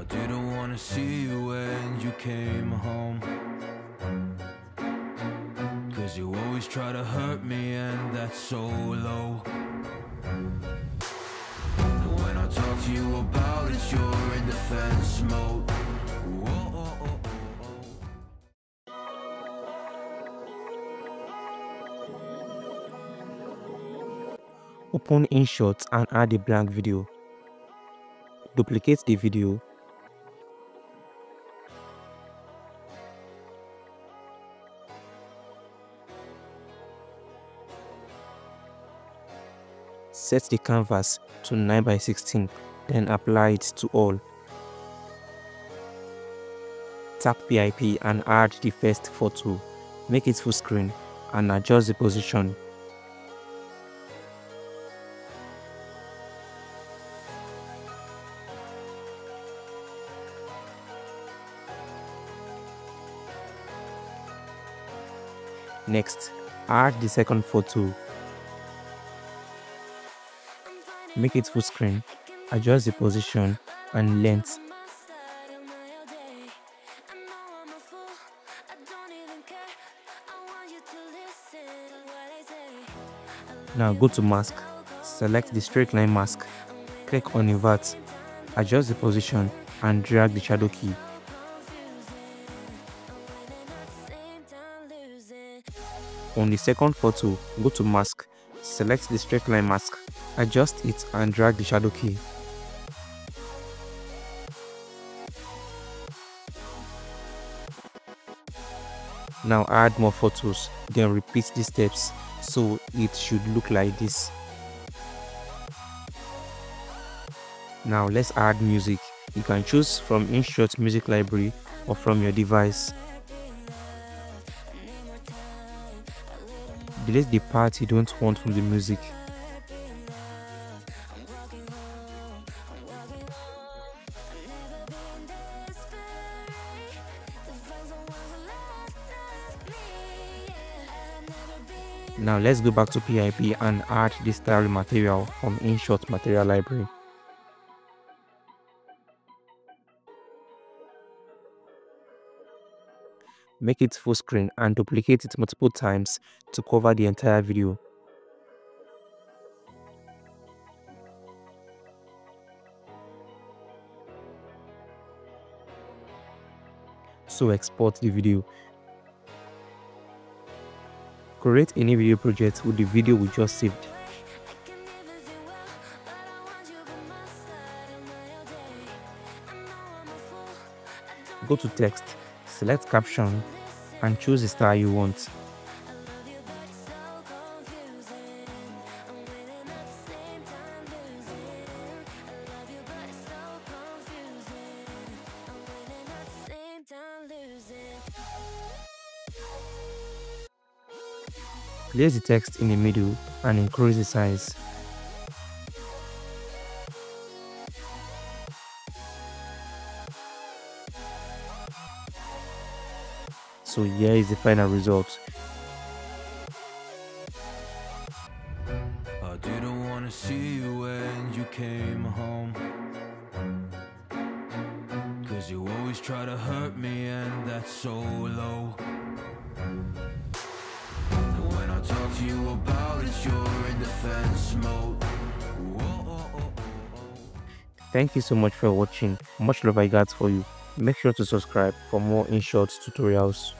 I didn't wanna see you when you came home. Cause you always try to hurt me, and that's so low. When I talk to you about it, you're in defense mode. Oh, oh, oh, oh. Open InShot and add a blank video. Duplicate the video. Set the canvas to 9 by 16 then apply it to all. Tap PIP and add the first photo. Make it full screen and adjust the position Next, add the second photo. Make it full screen, adjust the position and length. Now go to mask, select the straight line mask, click on invert, adjust the position and drag the shadow key. On the second photo, go to mask, select the straight line mask, adjust it and drag the shadow key. Now add more photos, then repeat the steps so it should look like this. Now let's add music. You can choose from InShot Music Library or from your device. Delete the part you don't want from the music. Now let's go back to PIP and add the style material from InShot Material Library. Make it full screen and duplicate it multiple times to cover the entire video. So export the video. Create any video project with the video we just saved. Go to text, select caption and choose the style you want. Place the text in the middle and increase the size. So here is the final result. I didn't wanna see you when you came home. Cause you always try to hurt me, and that's so low. When I talk to you about it, you're in defense mode. Thank you so much for watching. Much love I got for you. Make sure to subscribe for more InShot tutorials.